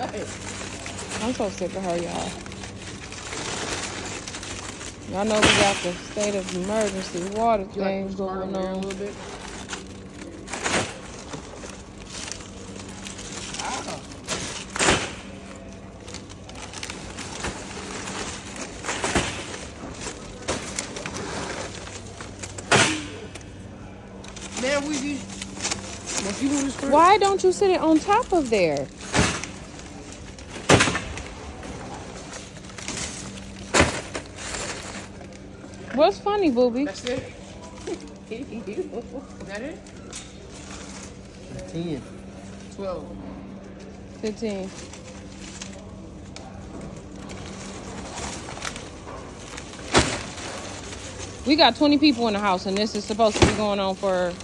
I'm so sick of her, y'all. Y'all know we got the state of emergency water You like thing to going over there a on. little bit? Ah. Man, we be. Once you move this crib, Why don't you sit it on top of there? What's funny, booby? That's it. that it? 10. 12. 15. We got 20 people in the house, and this is supposed to be going on for